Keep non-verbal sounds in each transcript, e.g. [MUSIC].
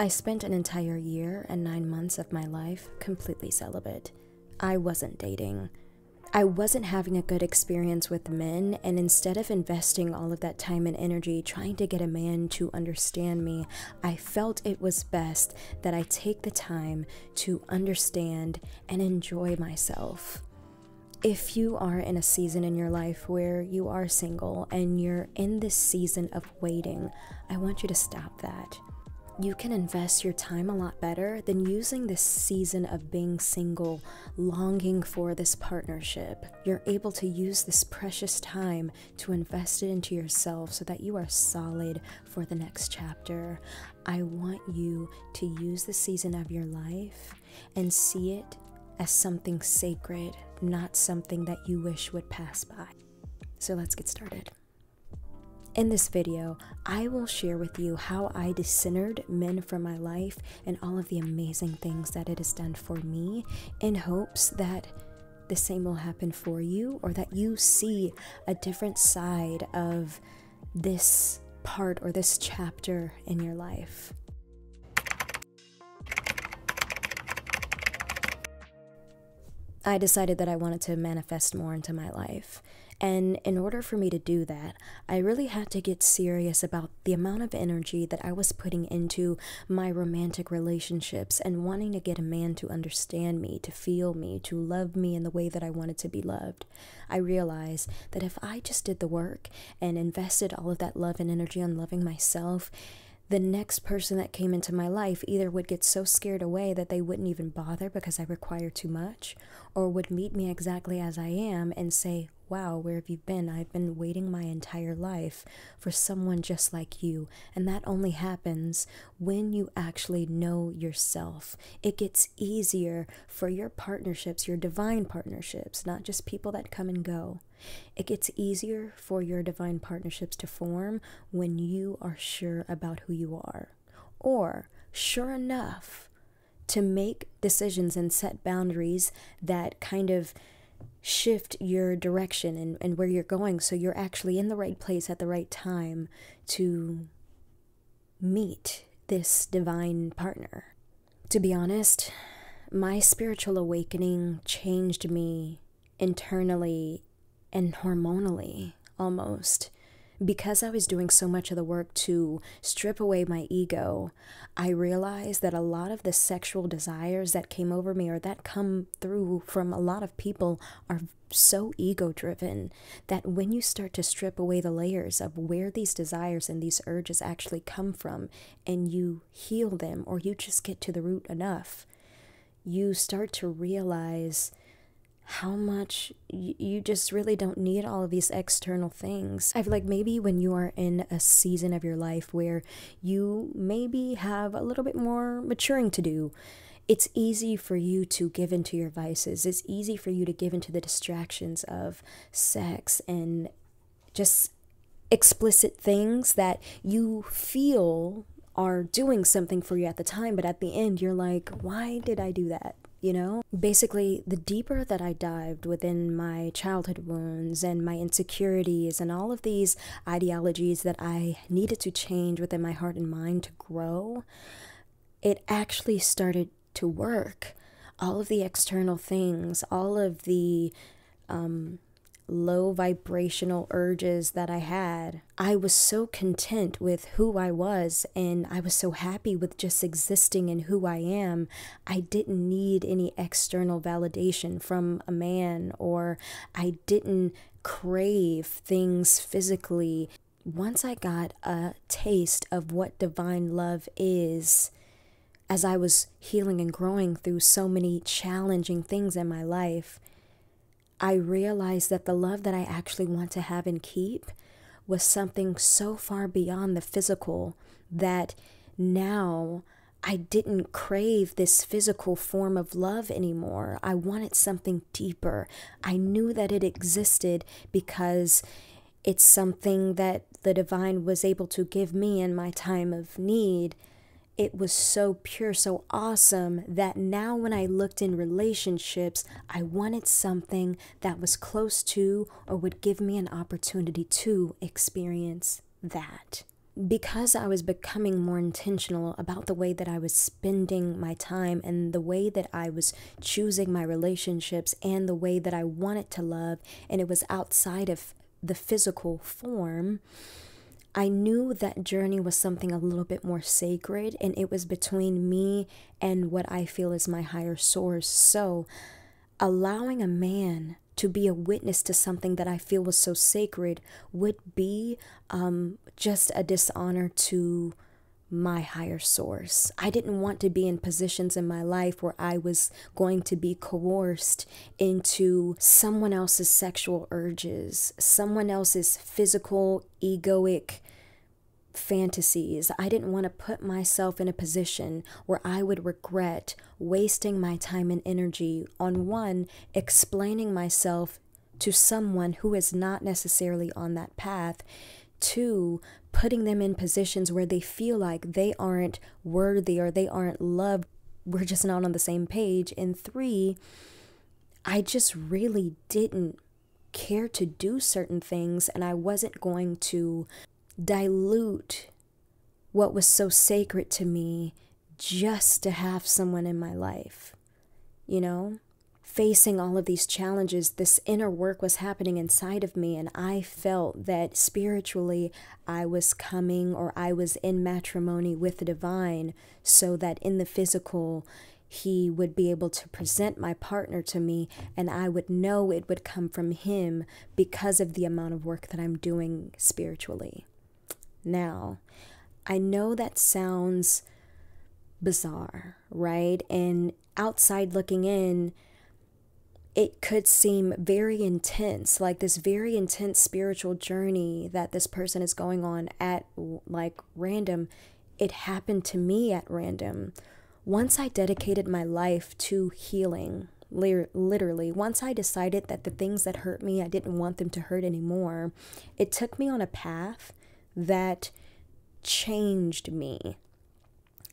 I spent an entire year and nine months of my life completely celibate. I wasn't dating. I wasn't having a good experience with men, and instead of investing all of that time and energy trying to get a man to understand me, I felt it was best that I take the time to understand and enjoy myself. If you are in a season in your life where you are single and you're in this season of waiting, I want you to stop that you can invest your time a lot better than using this season of being single, longing for this partnership. You're able to use this precious time to invest it into yourself so that you are solid for the next chapter. I want you to use the season of your life and see it as something sacred, not something that you wish would pass by. So let's get started. In this video, I will share with you how I decentered men from my life and all of the amazing things that it has done for me in hopes that the same will happen for you or that you see a different side of this part or this chapter in your life. I decided that I wanted to manifest more into my life. And in order for me to do that, I really had to get serious about the amount of energy that I was putting into my romantic relationships and wanting to get a man to understand me, to feel me, to love me in the way that I wanted to be loved. I realized that if I just did the work and invested all of that love and energy on loving myself, the next person that came into my life either would get so scared away that they wouldn't even bother because I require too much, or would meet me exactly as I am and say, Wow, where have you been? I've been waiting my entire life for someone just like you. And that only happens when you actually know yourself. It gets easier for your partnerships, your divine partnerships, not just people that come and go. It gets easier for your divine partnerships to form when you are sure about who you are. Or, sure enough, to make decisions and set boundaries that kind of shift your direction and, and where you're going so you're actually in the right place at the right time to meet this divine partner. To be honest, my spiritual awakening changed me internally and hormonally almost. Because I was doing so much of the work to strip away my ego, I realized that a lot of the sexual desires that came over me or that come through from a lot of people are so ego driven that when you start to strip away the layers of where these desires and these urges actually come from and you heal them or you just get to the root enough, you start to realize how much you just really don't need all of these external things. I feel like maybe when you are in a season of your life where you maybe have a little bit more maturing to do, it's easy for you to give into your vices. It's easy for you to give into the distractions of sex and just explicit things that you feel are doing something for you at the time, but at the end, you're like, why did I do that? You know? Basically, the deeper that I dived within my childhood wounds and my insecurities and all of these ideologies that I needed to change within my heart and mind to grow, it actually started to work. All of the external things, all of the um, low vibrational urges that I had. I was so content with who I was and I was so happy with just existing in who I am. I didn't need any external validation from a man or I didn't crave things physically. Once I got a taste of what divine love is, as I was healing and growing through so many challenging things in my life, I realized that the love that I actually want to have and keep was something so far beyond the physical that now I didn't crave this physical form of love anymore. I wanted something deeper. I knew that it existed because it's something that the divine was able to give me in my time of need it was so pure, so awesome that now when I looked in relationships, I wanted something that was close to or would give me an opportunity to experience that. because I was becoming more intentional about the way that I was spending my time and the way that I was choosing my relationships and the way that I wanted to love, and it was outside of the physical form, I knew that journey was something a little bit more sacred and it was between me and what I feel is my higher source. So, allowing a man to be a witness to something that I feel was so sacred would be um, just a dishonor to my higher source. I didn't want to be in positions in my life where I was going to be coerced into someone else's sexual urges, someone else's physical, egoic fantasies. I didn't want to put myself in a position where I would regret wasting my time and energy on one, explaining myself to someone who is not necessarily on that path, two, putting them in positions where they feel like they aren't worthy or they aren't loved. We're just not on the same page. And three, I just really didn't care to do certain things and I wasn't going to dilute what was so sacred to me just to have someone in my life. You know? Facing all of these challenges, this inner work was happening inside of me, and I felt that spiritually I was coming or I was in matrimony with the divine, so that in the physical, he would be able to present my partner to me, and I would know it would come from him because of the amount of work that I'm doing spiritually now. I know that sounds bizarre, right? And outside looking in, it could seem very intense, like this very intense spiritual journey that this person is going on at like random. It happened to me at random. Once I dedicated my life to healing, literally, once I decided that the things that hurt me, I didn't want them to hurt anymore, it took me on a path that changed me.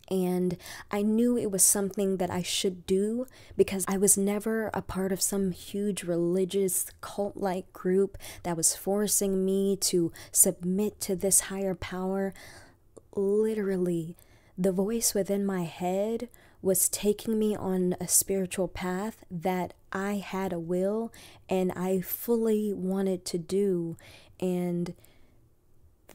And I knew it was something that I should do because I was never a part of some huge religious cult like group that was forcing me to submit to this higher power. Literally, the voice within my head was taking me on a spiritual path that I had a will and I fully wanted to do. And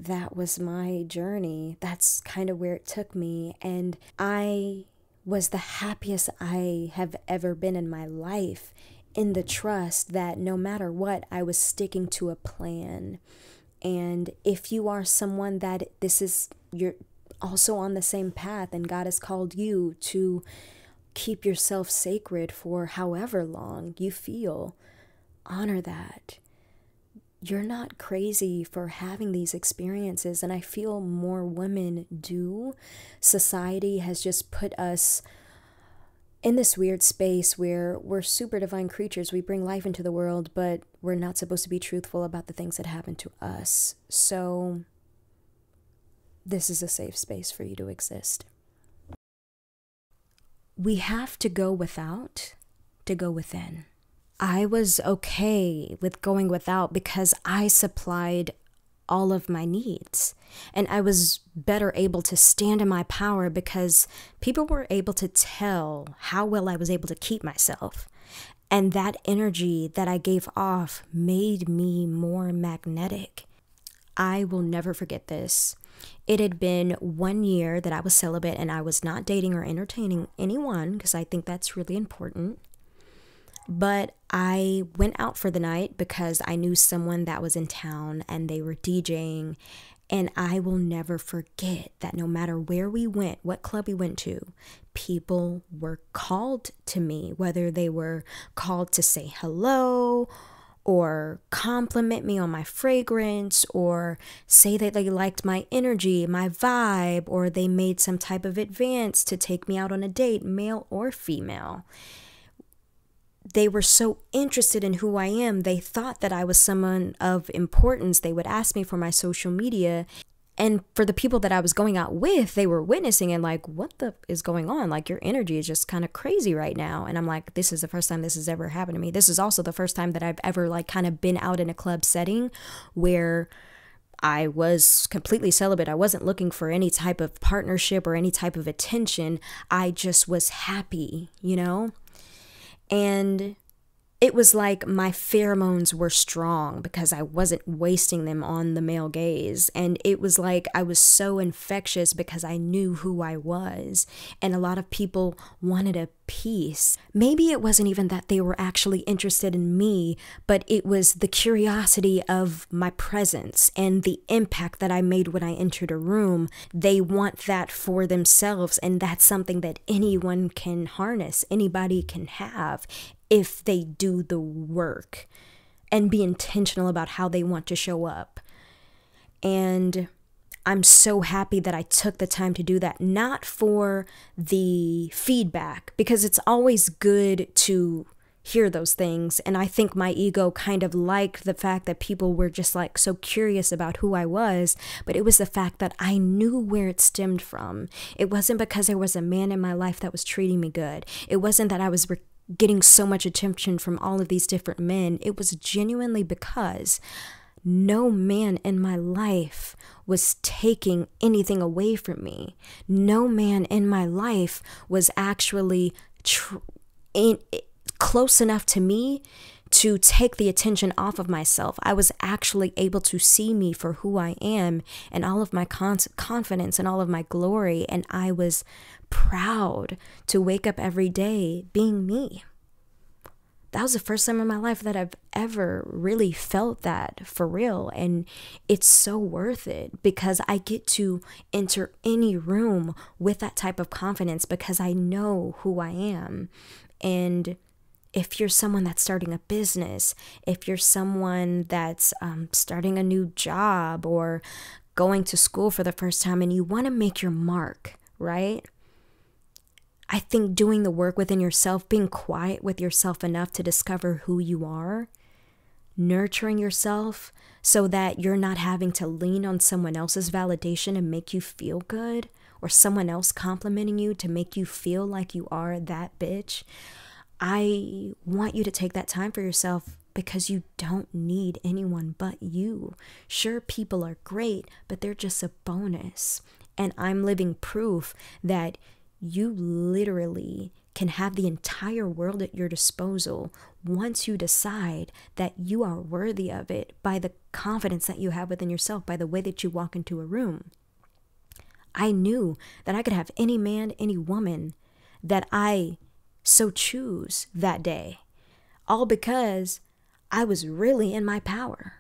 that was my journey. That's kind of where it took me. And I was the happiest I have ever been in my life in the trust that no matter what, I was sticking to a plan. And if you are someone that this is, you're also on the same path, and God has called you to keep yourself sacred for however long you feel, honor that you're not crazy for having these experiences. And I feel more women do. Society has just put us in this weird space where we're super divine creatures. We bring life into the world, but we're not supposed to be truthful about the things that happen to us. So, this is a safe space for you to exist. We have to go without to go within. I was okay with going without because I supplied all of my needs. And I was better able to stand in my power because people were able to tell how well I was able to keep myself. And that energy that I gave off made me more magnetic. I will never forget this. It had been one year that I was celibate and I was not dating or entertaining anyone because I think that's really important. But I went out for the night because I knew someone that was in town and they were DJing. And I will never forget that no matter where we went, what club we went to, people were called to me, whether they were called to say hello or compliment me on my fragrance or say that they liked my energy, my vibe, or they made some type of advance to take me out on a date, male or female they were so interested in who I am. They thought that I was someone of importance. They would ask me for my social media. And for the people that I was going out with, they were witnessing and like, what the is going on? Like, your energy is just kind of crazy right now. And I'm like, this is the first time this has ever happened to me. This is also the first time that I've ever, like, kind of been out in a club setting where I was completely celibate. I wasn't looking for any type of partnership or any type of attention. I just was happy, you know? And it was like my pheromones were strong because I wasn't wasting them on the male gaze. And it was like I was so infectious because I knew who I was. And a lot of people wanted a piece. Maybe it wasn't even that they were actually interested in me, but it was the curiosity of my presence and the impact that I made when I entered a room. They want that for themselves. And that's something that anyone can harness, anybody can have if they do the work and be intentional about how they want to show up. And I'm so happy that I took the time to do that, not for the feedback, because it's always good to hear those things. And I think my ego kind of liked the fact that people were just like so curious about who I was, but it was the fact that I knew where it stemmed from. It wasn't because there was a man in my life that was treating me good. It wasn't that I was re- getting so much attention from all of these different men, it was genuinely because no man in my life was taking anything away from me. No man in my life was actually in, close enough to me to take the attention off of myself. I was actually able to see me for who I am and all of my con- confidence and all of my glory. And I was proud to wake up every day being me. That was the first time in my life that I've ever really felt that for real. And it's so worth it because I get to enter any room with that type of confidence because I know who I am. And if you're someone that's starting a business, if you're someone that's um, starting a new job or going to school for the first time and you want to make your mark, right? I think doing the work within yourself, being quiet with yourself enough to discover who you are, nurturing yourself so that you're not having to lean on someone else's validation and make you feel good or someone else complimenting you to make you feel like you are that bitch. I want you to take that time for yourself because you don't need anyone but you. Sure, people are great, but they're just a bonus. And I'm living proof that you literally can have the entire world at your disposal once you decide that you are worthy of it by the confidence that you have within yourself, by the way that you walk into a room. I knew that I could have any man, any woman that I so choose that day, all because I was really in my power.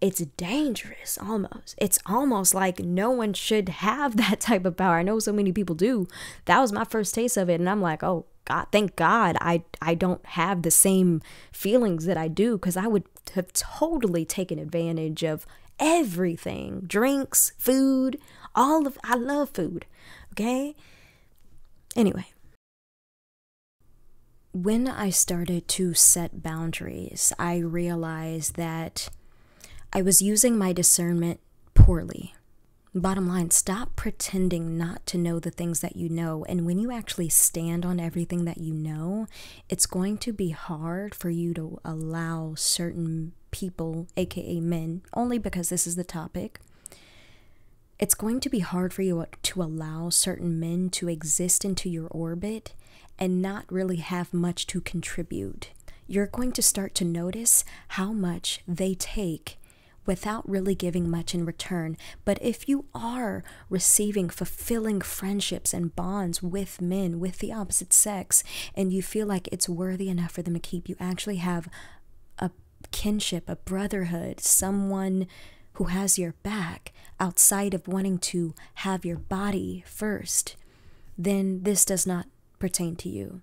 It's dangerous almost. It's almost like no one should have [LAUGHS] that type of power. I know so many people do. That was my first taste of it and I'm like, "Oh God, thank God I I don't have the same feelings that I do cuz I would have totally taken advantage of everything. Drinks, food, all of I love food. Okay? Anyway, when I started to set boundaries, I realized that I was using my discernment poorly. Bottom line, stop pretending not to know the things that you know. And when you actually stand on everything that you know, it's going to be hard for you to allow certain people, aka men, only because this is the topic. It's going to be hard for you to allow certain men to exist into your orbit and not really have much to contribute. You're going to start to notice how much they take without really giving much in return. But if you are receiving fulfilling friendships and bonds with men, with the opposite sex, and you feel like it's worthy enough for them to keep, you actually have a kinship, a brotherhood, someone who has your back outside of wanting to have your body first, then this does not pertain to you.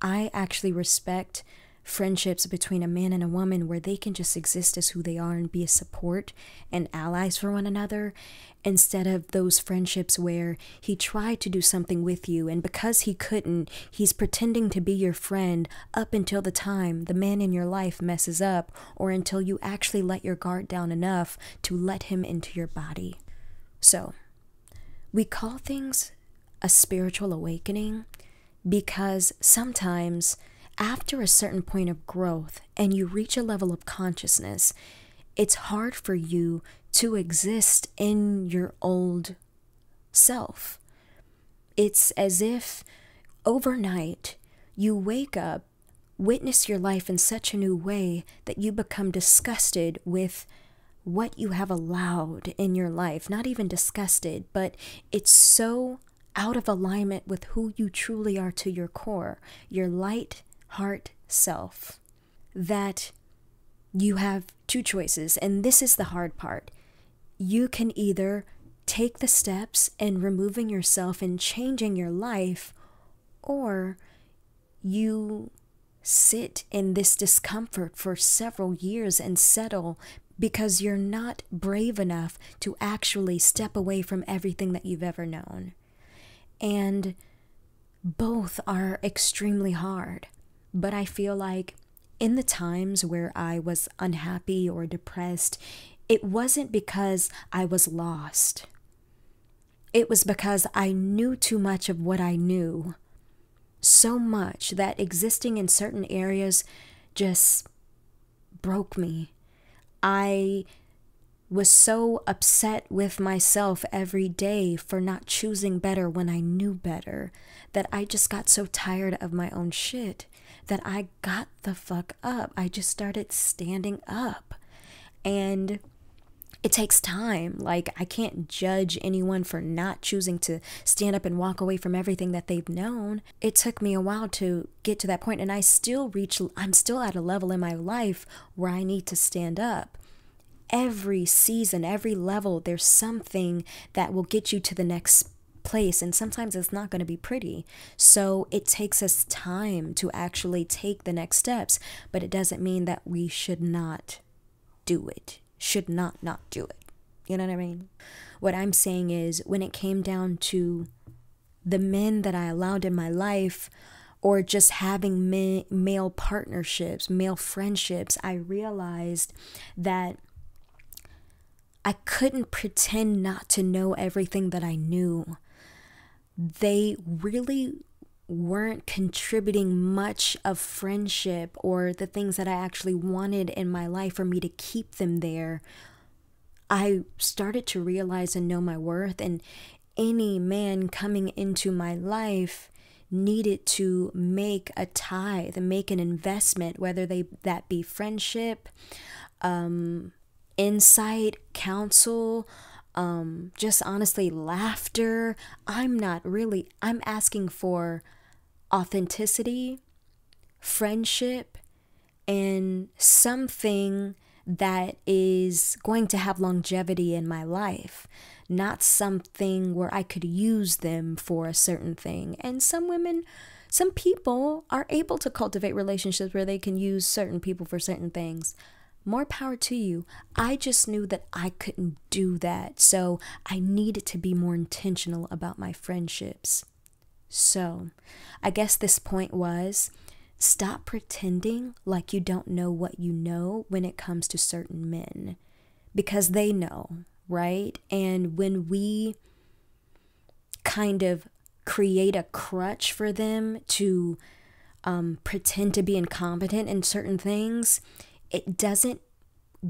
I actually respect friendships between a man and a woman where they can just exist as who they are and be a support and allies for one another instead of those friendships where he tried to do something with you and because he couldn't he's pretending to be your friend up until the time the man in your life messes up or until you actually let your guard down enough to let him into your body so we call things a spiritual awakening because sometimes after a certain point of growth and you reach a level of consciousness, it's hard for you to exist in your old self. It's as if overnight you wake up, witness your life in such a new way that you become disgusted with what you have allowed in your life. Not even disgusted, but it's so out of alignment with who you truly are to your core, your light heart self, that you have two choices. And this is the hard part. You can either take the steps in removing yourself and changing your life, or you sit in this discomfort for several years and settle because you're not brave enough to actually step away from everything that you've ever known. And both are extremely hard. But I feel like in the times where I was unhappy or depressed, it wasn't because I was lost. It was because I knew too much of what I knew. So much that existing in certain areas just broke me. I was so upset with myself every day for not choosing better when I knew better that I just got so tired of my own shit that I got the fuck up. I just started standing up. And it takes time. Like, I can't judge anyone for not choosing to stand up and walk away from everything that they've known. It took me a while to get to that point, and I still reach, I'm still at a level in my life where I need to stand up every season, every level, there's something that will get you to the next place and sometimes it's not going to be pretty. So it takes us time to actually take the next steps but it doesn't mean that we should not do it should not not do it. You know what i mean? What i'm saying is when it came down to the men that i allowed in my life or just having ma- male partnerships male friendships i realized that I couldn't pretend not to know everything that I knew. They really weren't contributing much of friendship or the things that I actually wanted in my life for me to keep them there. I started to realize and know my worth, and any man coming into my life needed to make a tithe, and make an investment, whether they that be friendship, um, insight, counsel, um, just honestly laughter. I'm not really, I'm asking for authenticity, friendship, and something that is going to have longevity in my life, not something where I could use them for a certain thing. And some women, some people are able to cultivate relationships where they can use certain people for certain things more power to you. I just knew that I couldn't do that. So I needed to be more intentional about my friendships. So I guess this point was stop pretending like you don't know what you know when it comes to certain men because they know, right? And when we kind of create a crutch for them to um, pretend to be incompetent in certain things, it doesn't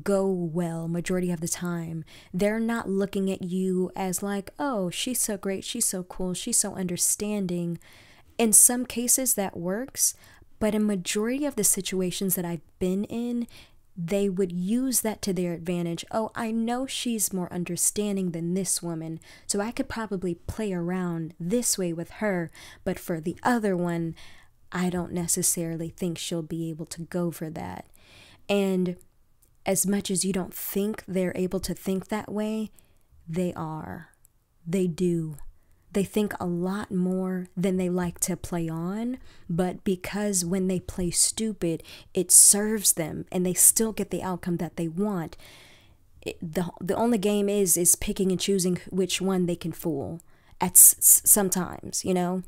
go well majority of the time. They're not looking at you as like oh she's so great she's so cool she's so understanding. In some cases that works but in majority of the situations that i've been in they would use that to their advantage. Oh i know she's more understanding than this woman so i could probably play around this way with her but for the other one i don't necessarily think she'll be able to go for that and as much as you don't think they're able to think that way, they are. They do. They think a lot more than they like to play on, but because when they play stupid, it serves them and they still get the outcome that they want. It, the the only game is is picking and choosing which one they can fool at sometimes, you know.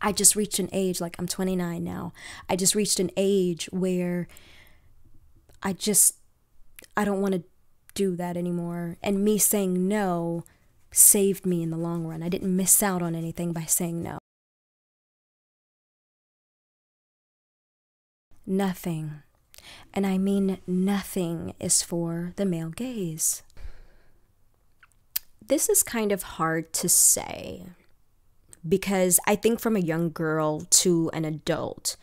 I just reached an age like I'm 29 now. I just reached an age where I just, I don't want to do that anymore. And me saying no saved me in the long run. I didn't miss out on anything by saying no. Nothing, and I mean nothing, is for the male gaze. this is kind of hard to say because I think from a young girl to an adult,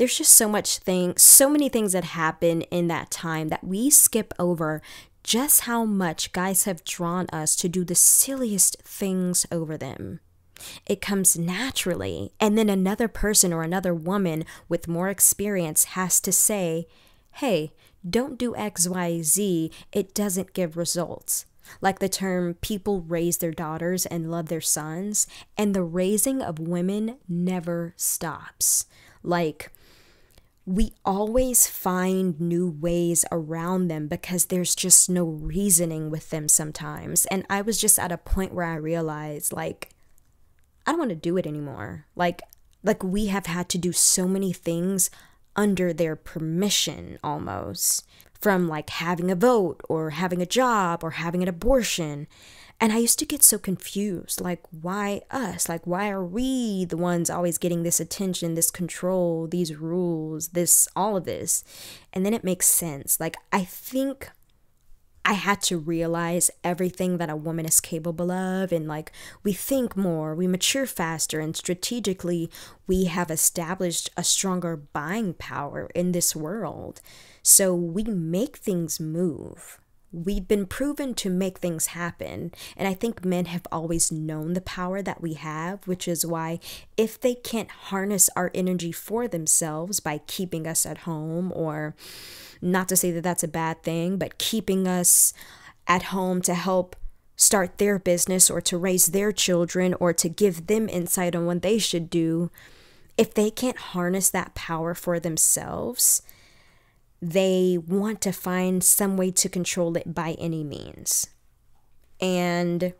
there's just so much thing, so many things that happen in that time that we skip over just how much guys have drawn us to do the silliest things over them. It comes naturally, and then another person or another woman with more experience has to say, hey, don't do XYZ, it doesn't give results. Like the term people raise their daughters and love their sons, and the raising of women never stops. Like, we always find new ways around them because there's just no reasoning with them sometimes. And I was just at a point where I realized, like, I don't want to do it anymore. Like, like we have had to do so many things under their permission almost from like having a vote or having a job or having an abortion. And I used to get so confused like, why us? Like, why are we the ones always getting this attention, this control, these rules, this, all of this? And then it makes sense. Like, I think I had to realize everything that a woman is capable of. And like, we think more, we mature faster, and strategically, we have established a stronger buying power in this world. So we make things move. We've been proven to make things happen. And I think men have always known the power that we have, which is why if they can't harness our energy for themselves by keeping us at home, or not to say that that's a bad thing, but keeping us at home to help start their business or to raise their children or to give them insight on what they should do, if they can't harness that power for themselves, they want to find some way to control it by any means. And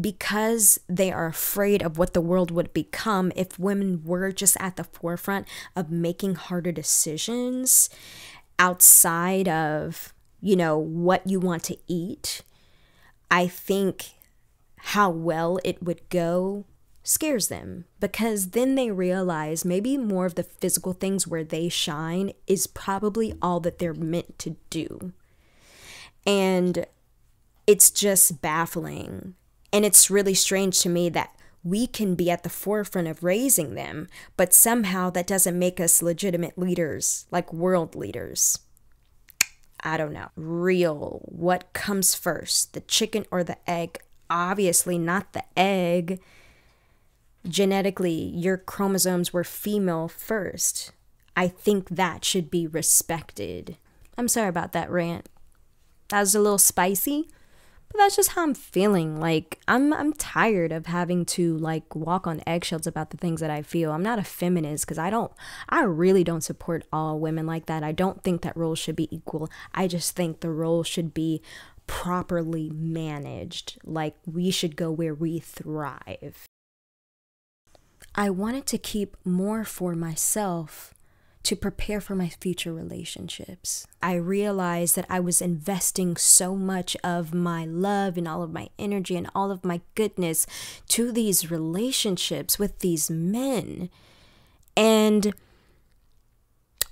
because they are afraid of what the world would become if women were just at the forefront of making harder decisions outside of, you know, what you want to eat, I think how well it would go scares them because then they realize maybe more of the physical things where they shine is probably all that they're meant to do. And it's just baffling. And it's really strange to me that we can be at the forefront of raising them, but somehow that doesn't make us legitimate leaders, like world leaders. I don't know. Real. What comes first, the chicken or the egg? Obviously, not the egg genetically your chromosomes were female first. I think that should be respected. I'm sorry about that rant. That was a little spicy, but that's just how I'm feeling. Like I'm I'm tired of having to like walk on eggshells about the things that I feel. I'm not a feminist cuz I don't I really don't support all women like that. I don't think that roles should be equal. I just think the role should be properly managed. Like we should go where we thrive. I wanted to keep more for myself to prepare for my future relationships. I realized that I was investing so much of my love and all of my energy and all of my goodness to these relationships with these men. And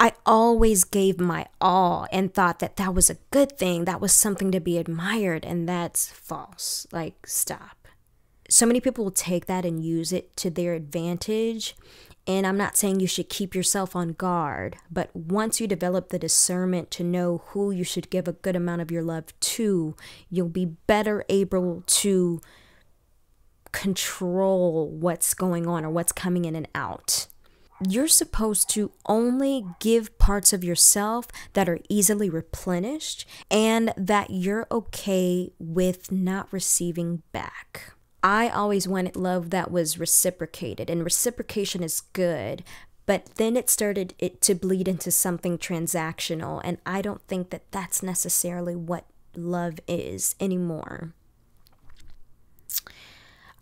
I always gave my all and thought that that was a good thing, that was something to be admired, and that's false. Like, stop so many people will take that and use it to their advantage. And I'm not saying you should keep yourself on guard, but once you develop the discernment to know who you should give a good amount of your love to, you'll be better able to control what's going on or what's coming in and out. You're supposed to only give parts of yourself that are easily replenished and that you're okay with not receiving back. I always wanted love that was reciprocated, and reciprocation is good. But then it started it to bleed into something transactional, and I don't think that that's necessarily what love is anymore.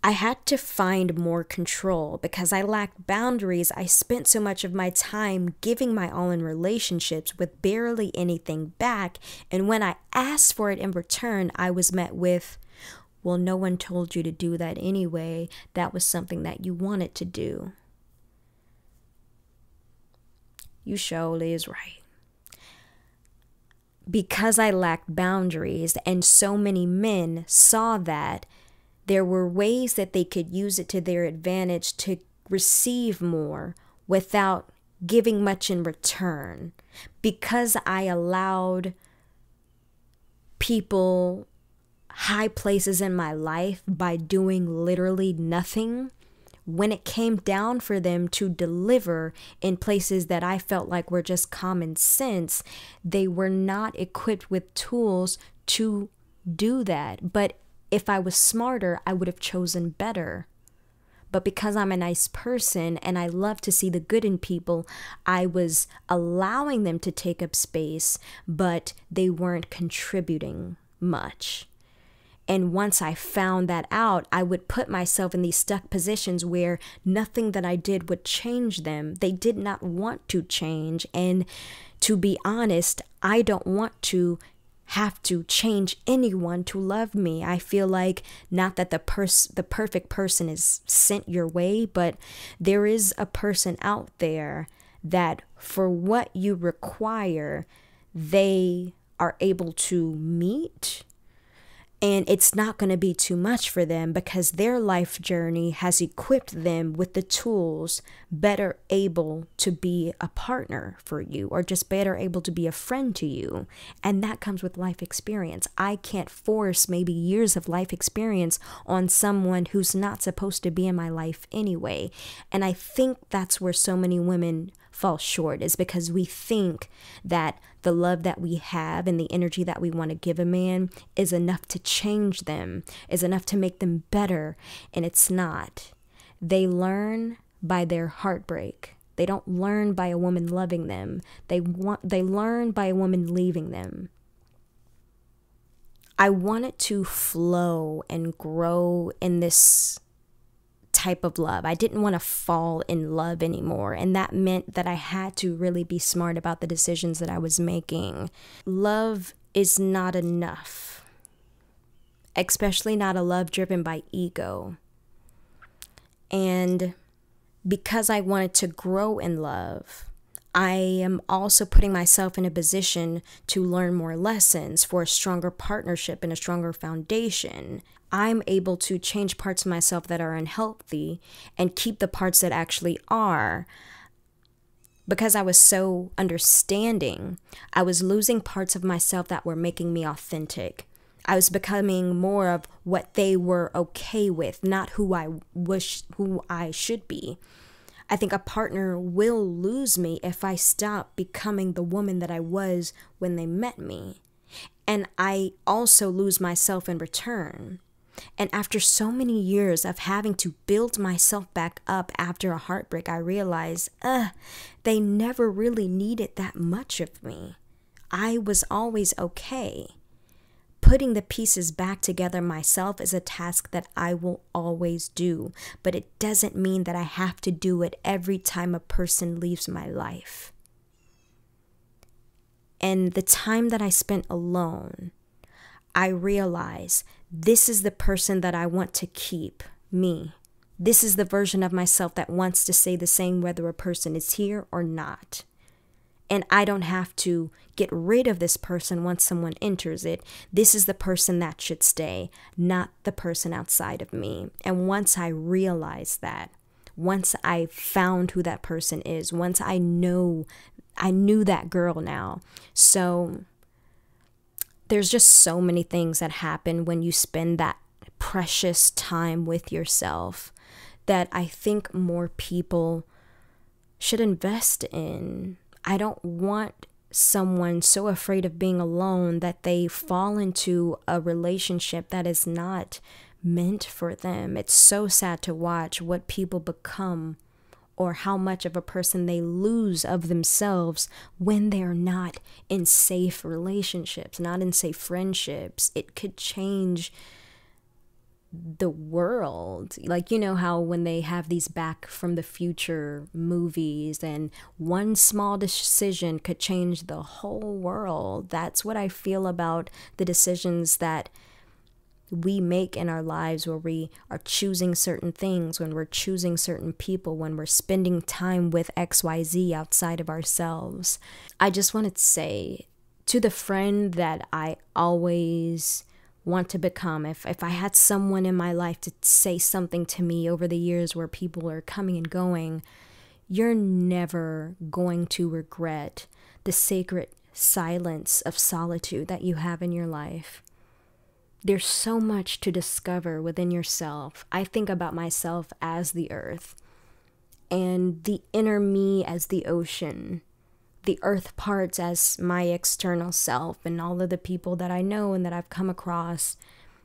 I had to find more control because I lacked boundaries. I spent so much of my time giving my all in relationships with barely anything back. And when I asked for it in return, I was met with, well, no one told you to do that anyway. That was something that you wanted to do. You surely is right. because I lacked boundaries and so many men saw that, there were ways that they could use it to their advantage to receive more without giving much in return. Because I allowed people high places in my life by doing literally nothing, when it came down for them to deliver in places that I felt like were just common sense, they were not equipped with tools to do that. But if I was smarter, I would have chosen better. But because I'm a nice person and I love to see the good in people, I was allowing them to take up space, but they weren't contributing much. And once I found that out, I would put myself in these stuck positions where nothing that I did would change them. They did not want to change. And to be honest, I don't want to have to change anyone to love me. I feel like not that the pers- the perfect person is sent your way, but there is a person out there that for what you require, they are able to meet and it's not going to be too much for them because their life journey has equipped them with the tools better able to be a partner for you or just better able to be a friend to you. And that comes with life experience. I can't force maybe years of life experience on someone who's not supposed to be in my life anyway. And I think that's where so many women fall short is because we think that the love that we have and the energy that we want to give a man is enough to change them, is enough to make them better, and it's not. They learn by their heartbreak. They don't learn by a woman loving them. They want they learn by a woman leaving them. I want it to flow and grow in this type of love. I didn't want to fall in love anymore. And that meant that I had to really be smart about the decisions that I was making. Love is not enough, especially not a love driven by ego. And because I wanted to grow in love, I am also putting myself in a position to learn more lessons for a stronger partnership and a stronger foundation. I'm able to change parts of myself that are unhealthy and keep the parts that actually are. Because I was so understanding, I was losing parts of myself that were making me authentic. I was becoming more of what they were okay with, not who I wish who I should be. I think a partner will lose me if I stop becoming the woman that I was when they met me. And I also lose myself in return. And after so many years of having to build myself back up after a heartbreak, I realized, uh, they never really needed that much of me. I was always okay. Putting the pieces back together myself is a task that I will always do, but it doesn't mean that I have to do it every time a person leaves my life. And the time that I spent alone, I realize this is the person that I want to keep, me. This is the version of myself that wants to say the same whether a person is here or not. And I don't have to get rid of this person once someone enters it. This is the person that should stay, not the person outside of me. And once I realize that, once I found who that person is, once I know, I knew that girl now. So there's just so many things that happen when you spend that precious time with yourself that I think more people should invest in. I don't want someone so afraid of being alone that they fall into a relationship that is not meant for them. It's so sad to watch what people become or how much of a person they lose of themselves when they're not in safe relationships, not in safe friendships. It could change the world. Like, you know, how when they have these back from the future movies and one small decision could change the whole world. That's what I feel about the decisions that we make in our lives where we are choosing certain things, when we're choosing certain people, when we're spending time with XYZ outside of ourselves. I just wanted to say to the friend that I always want to become. If if I had someone in my life to say something to me over the years where people are coming and going, you're never going to regret the sacred silence of solitude that you have in your life. There's so much to discover within yourself. I think about myself as the earth and the inner me as the ocean the earth parts as my external self and all of the people that I know and that I've come across.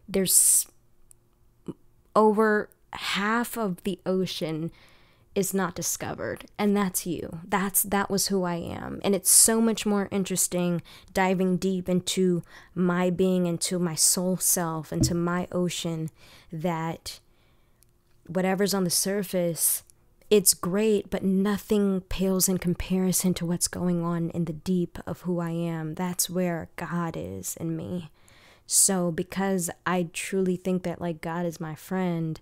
There's over half of the ocean is not discovered and that's you that's that was who i am and it's so much more interesting diving deep into my being into my soul self into my ocean that whatever's on the surface it's great, but nothing pales in comparison to what's going on in the deep of who I am. That's where God is in me. So, because I truly think that like God is my friend,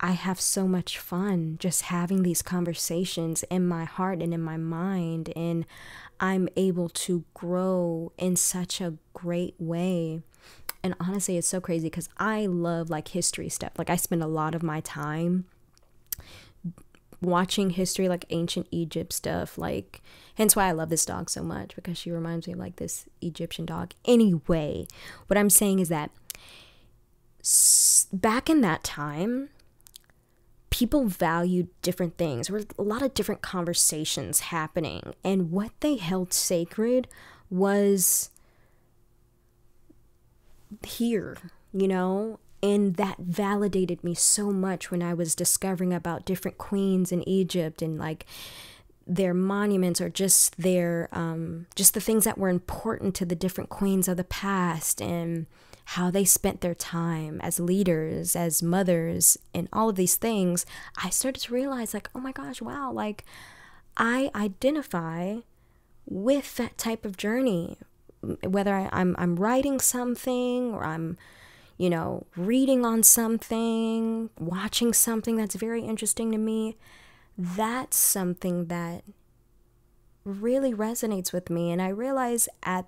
I have so much fun just having these conversations in my heart and in my mind. And I'm able to grow in such a great way. And honestly, it's so crazy because I love like history stuff. Like, I spend a lot of my time watching history like ancient Egypt stuff like hence why I love this dog so much because she reminds me of like this Egyptian dog anyway what I'm saying is that back in that time people valued different things. There were a lot of different conversations happening. And what they held sacred was here you know? And that validated me so much when I was discovering about different queens in Egypt and like their monuments or just their um, just the things that were important to the different queens of the past. And how they spent their time as leaders, as mothers, and all of these things, I started to realize like, oh my gosh, wow, like I identify with that type of journey. Whether I, I'm I'm writing something or I'm you know, reading on something, watching something that's very interesting to me, that's something that really resonates with me. And I realize at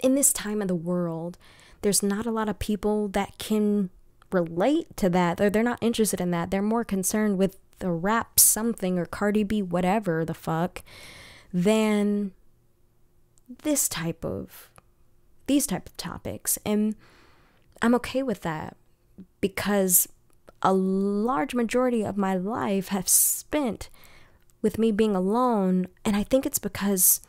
in this time of the world, there's not a lot of people that can relate to that. They're, they're not interested in that. They're more concerned with the rap something or Cardi B, whatever the fuck, than this type of these type of topics. And I'm okay with that because a large majority of my life have spent with me being alone. And I think it's because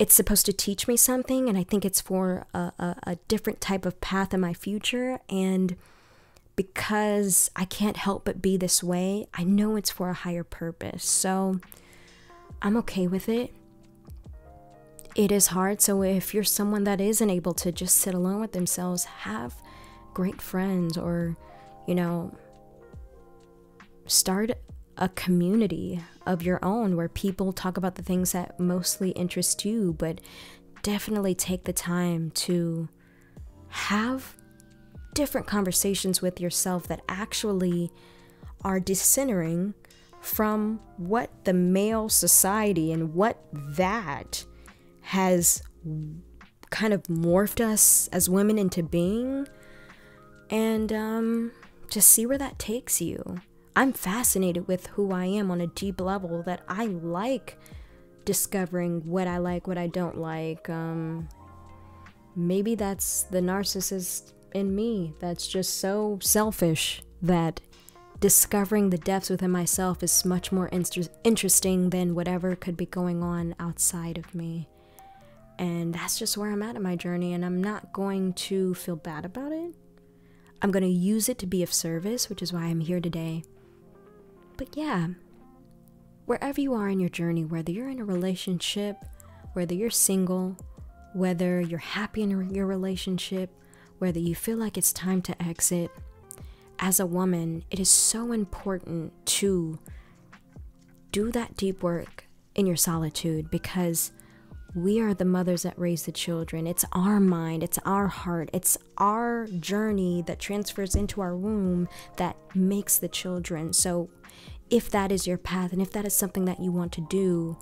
it's supposed to teach me something. And I think it's for a, a, a different type of path in my future. And because I can't help but be this way, I know it's for a higher purpose. So I'm okay with it it is hard. So if you're someone that isn't able to just sit alone with themselves, have great friends or, you know, start a community of your own where people talk about the things that mostly interest you, but definitely take the time to have different conversations with yourself that actually are decentering from what the male society and what that has kind of morphed us as women into being and um, just see where that takes you. I'm fascinated with who I am on a deep level that I like discovering what I like, what I don't like. Um, maybe that's the narcissist in me that's just so selfish that discovering the depths within myself is much more inter- interesting than whatever could be going on outside of me. And that's just where I'm at in my journey, and I'm not going to feel bad about it. I'm going to use it to be of service, which is why I'm here today. But yeah, wherever you are in your journey, whether you're in a relationship, whether you're single, whether you're happy in your relationship, whether you feel like it's time to exit, as a woman, it is so important to do that deep work in your solitude because we are the mothers that raise the children. It's our mind, it's our heart, it's our journey that transfers into our womb that makes the children. So, if that is your path and if that is something that you want to do,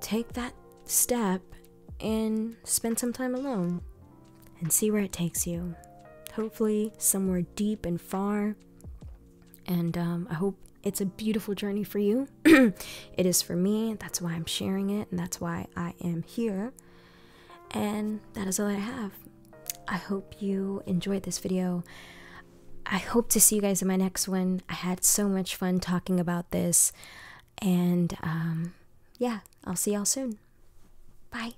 take that step and spend some time alone and see where it takes you. Hopefully, somewhere deep and far. And um, I hope it's a beautiful journey for you. [CLEARS THROAT] it is for me. That's why I'm sharing it, and that's why I am here. And that is all I have. I hope you enjoyed this video. I hope to see you guys in my next one. I had so much fun talking about this. And um, yeah, I'll see y'all soon. Bye.